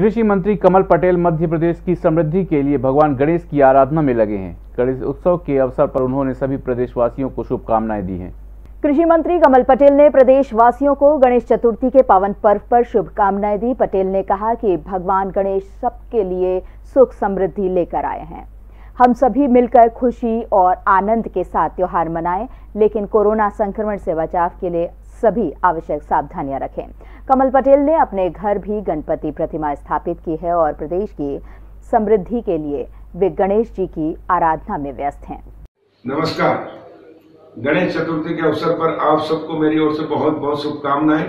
कृषि मंत्री कमल पटेल मध्य प्रदेश की समृद्धि के लिए भगवान गणेश की आराधना में लगे हैं। गणेश उत्सव के अवसर पर उन्होंने सभी प्रदेशवासियों को शुभकामनाएँ दी हैं। कृषि मंत्री कमल पटेल ने प्रदेश वासियों को गणेश चतुर्थी के पावन पर्व पर शुभकामनाएँ दी। पटेल ने कहा कि भगवान गणेश सबके लिए सुख समृद्धि लेकर आए हैं। हम सभी मिलकर खुशी और आनंद के साथ त्योहार मनाएँ, लेकिन कोरोना संक्रमण से बचाव के लिए सभी आवश्यक सावधानियाँ रखें। कमल पटेल ने अपने घर भी गणपति प्रतिमा स्थापित की है और प्रदेश की समृद्धि के लिए वे गणेश जी की आराधना में व्यस्त हैं। नमस्कार। गणेश चतुर्थी के अवसर पर आप सबको मेरी ओर से बहुत बहुत शुभकामनाएँ।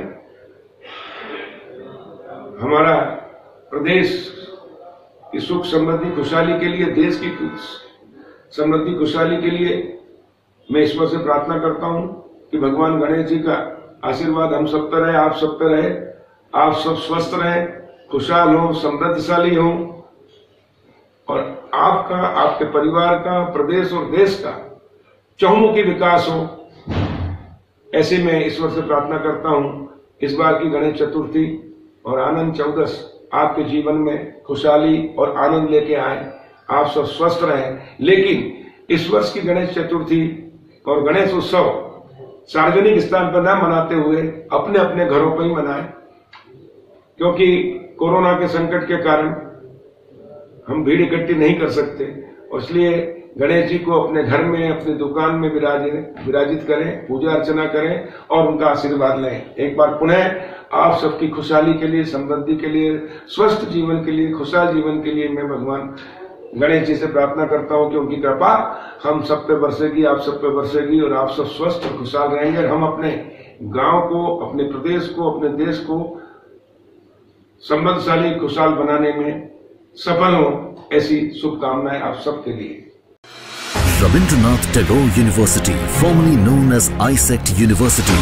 हमारा प्रदेश की सुख समृद्धि, खुशहाली के लिए, देश की समृद्धि, खुशहाली के लिए मैं ईश्वर से प्रार्थना करता हूँ कि भगवान गणेश जी का आशीर्वाद हम सब पर रहे आप सब पर रहे आप सब स्वस्थ रहे, खुशहाल हो, समृद्धशाली हो। और आपका, आपके परिवार का, प्रदेश और देश का चहुमुखी विकास हो। ऐसे में ईश्वर से प्रार्थना करता हूँ, इस बार की गणेश चतुर्थी और आनंद चौदस आपके जीवन में खुशहाली और आनंद लेके आए। आप सब स्वस्थ रहें। लेकिन इस वर्ष की गणेश चतुर्थी और गणेश उत्सव सार्वजनिक स्थान पर न मनाते हुए अपने अपने घरों पर ही मनाएँ, क्योंकि कोरोना के संकट के कारण हम भीड़ इकट्ठी नहीं कर सकते। इसलिए गणेश जी को अपने घर में, अपनी दुकान में विराजित करें, पूजा अर्चना करें और उनका आशीर्वाद लें। एक बार पुनः आप सबकी खुशहाली के लिए, समृद्धि के लिए, स्वस्थ जीवन के लिए, खुशहाल जीवन के लिए मैं भगवान गणेश जी से प्रार्थना करता हूँ कि उनकी कृपा हम सब पे बरसेगी आप सब पे बरसेगी और आप सब स्वस्थ और खुशहाल रहेंगे और हम अपने गाँव को अपने प्रदेश को अपने देश को समृद्धशाली खुशहाल बनाने में सफल हो ऐसी शुभकामनाएँ आप सबके लिए। Rabindranath Tagore University, formerly known as ISECT University,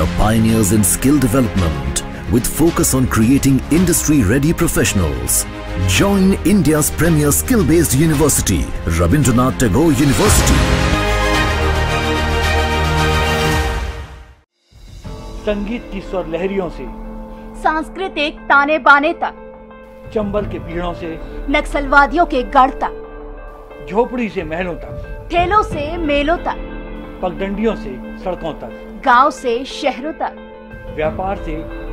the pioneers in skill development with focus on creating industry-ready professionals. Join India's premier skill-based university, Rabindranath Tagore University. संगीत की स्वर लहरियों से सांस्कृतिक ताने बाने तक चंबल के पीड़ों से नक्सलवादियों के गढ़ तक झोपड़ी से महलों तक ठेलों से मेलों तक पगडंडियों से सड़कों तक गाँव से शहरों तक व्यापार से